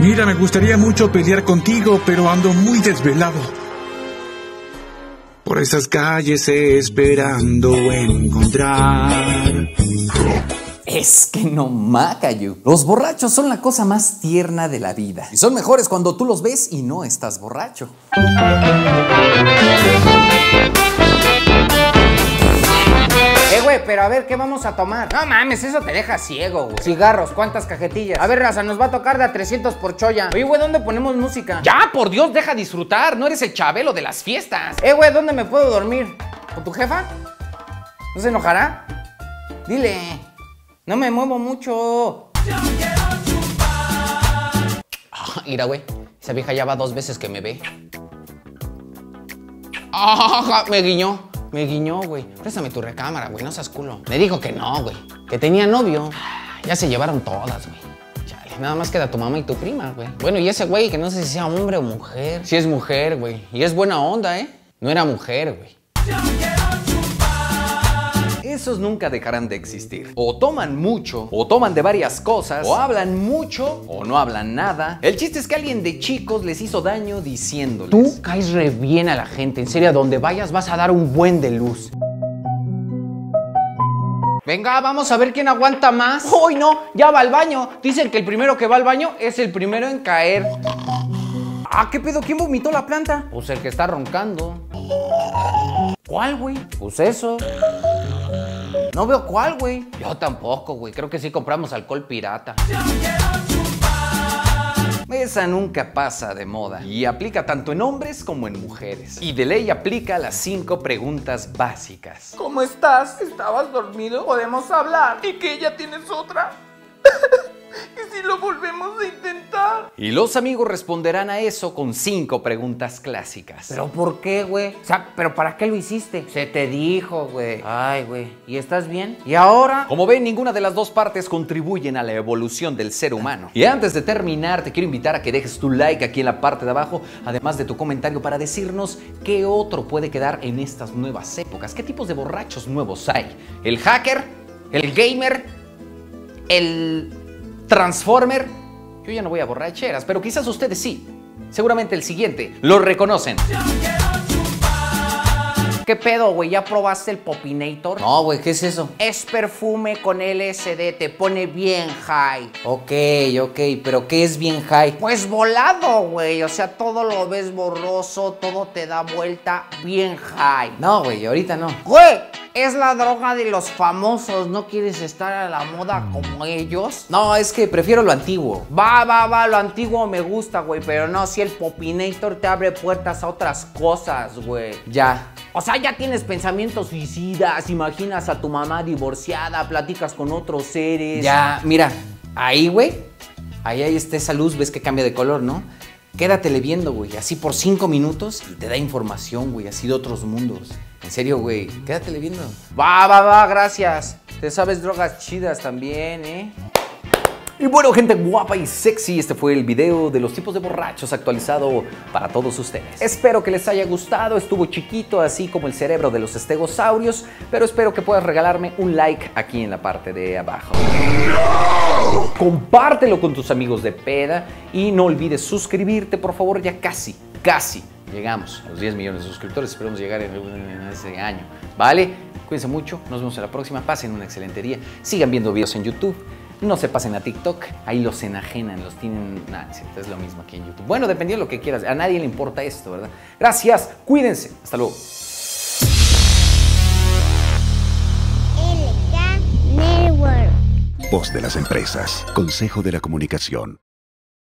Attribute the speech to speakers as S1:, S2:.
S1: Mira, me gustaría mucho pelear contigo, pero ando muy desvelado. Por esas calles esperando encontrar.
S2: Es que no Macayu. Los borrachos son la cosa más tierna de la vida. Y son mejores cuando tú los ves y no estás borracho.
S3: Güey, pero a ver, ¿qué vamos a tomar? No mames, eso te deja ciego, güey. Cigarros, ¿cuántas cajetillas? A ver, raza, nos va a tocar de a 300 por cholla. Oye, güey, ¿dónde ponemos música?
S4: Ya, por Dios, deja disfrutar. No eres el chabelo de las fiestas.
S3: Eh, güey, ¿dónde me puedo dormir? ¿Con tu jefa? ¿No se enojará? Dile. No me muevo mucho.
S4: Ah, mira, güey. Esa vieja ya va dos veces que me ve. Ah, me guiñó. Me guiñó, güey. Préstame tu recámara, güey. No seas culo. Me dijo que no, güey. Que tenía novio. Ya se llevaron todas, güey. Chale. Nada más queda tu mamá y tu prima, güey. Bueno, y ese güey que no sé si sea hombre o mujer. Si es mujer, güey. Y es buena onda, ¿eh? No era mujer, güey.
S2: Esos nunca dejarán de existir. O toman mucho, o toman de varias cosas, o hablan mucho, o no hablan nada. El chiste es que alguien de chicos les hizo daño diciéndoles.
S4: Tú caes re bien a la gente. En serio, a donde vayas vas a dar un buen de luz. Venga, vamos a ver quién aguanta más. ¡Uy, no! Ya va al baño. Dicen que el primero que va al baño es el primero en caer.
S3: Ah, ¿qué pedo? ¿Quién vomitó la planta?
S4: Pues el que está roncando.
S3: ¿Cuál, güey?
S4: Pues eso.
S3: No veo cuál, güey.
S4: Yo tampoco, güey. Creo que sí compramos alcohol pirata.
S2: Esa nunca pasa de moda y aplica tanto en hombres como en mujeres. Y de ley aplica las cinco preguntas básicas.
S3: ¿Cómo estás? ¿Estabas dormido? ¿Podemos hablar? ¿Y que ya tienes otra? ¿Y si
S2: Y los amigos responderán a eso con cinco preguntas clásicas.
S3: ¿Pero por qué, güey? O sea, ¿pero para qué lo hiciste? Se te dijo, güey. Ay, güey. ¿Y estás bien? ¿Y ahora?
S2: Como ven, ninguna de las dos partes contribuyen a la evolución del ser humano. Y antes de terminar, te quiero invitar a que dejes tu like aquí en la parte de abajo, además de tu comentario para decirnos qué otro puede quedar en estas nuevas épocas. ¿Qué tipos de borrachos nuevos hay? ¿El hacker? ¿El gamer? ¿El Transformer? Yo ya no voy a borracheras, pero quizás ustedes sí. Seguramente el siguiente lo reconocen.
S3: ¿Qué pedo, güey? ¿Ya probaste el Popinator?
S2: No, güey, ¿qué es eso?
S3: Es perfume con LSD, te pone bien high.
S2: Ok, ok, pero ¿qué es bien high?
S3: Pues volado, güey. O sea, todo lo ves borroso, todo te da vuelta bien high.
S2: No, güey, ahorita no.
S3: Güey, es la droga de los famosos. ¿No quieres estar a la moda como ellos?
S2: No, es que prefiero lo antiguo.
S3: Va, va, va, lo antiguo me gusta, güey. Pero no, si el Popinator te abre puertas a otras cosas, güey.
S2: Ya.
S3: O sea, ya tienes pensamientos suicidas, imaginas a tu mamá divorciada, platicas con otros seres.
S2: Ya, mira, ahí, güey. Ahí, ahí está esa luz, ves que cambia de color, ¿no? Quédatele viendo, güey, así por cinco minutos y te da información, güey, así de otros mundos. En serio, güey, quédatele viendo.
S3: Va, va, va, gracias. Te sabes drogas chidas también, ¿eh?
S2: Y bueno, gente guapa y sexy, este fue el video de los tipos de borrachos actualizado para todos ustedes. Espero que les haya gustado, estuvo chiquito así como el cerebro de los estegosaurios, pero espero que puedas regalarme un like aquí en la parte de abajo. Compártelo con tus amigos de peda y no olvides suscribirte, por favor, ya casi, casi llegamos a los 10 millones de suscriptores, esperemos llegar en, en ese año, ¿vale? Cuídense mucho, nos vemos en la próxima, pasen una excelente día, sigan viendo videos en YouTube. No se pasen a TikTok, ahí los enajenan, los tienen. Nada, es lo mismo aquí en YouTube. Bueno, dependiendo de lo que quieras, a nadie le importa esto, ¿verdad? Gracias, cuídense, hasta luego.
S5: LK Network.
S6: Voz de las empresas. Consejo de la Comunicación.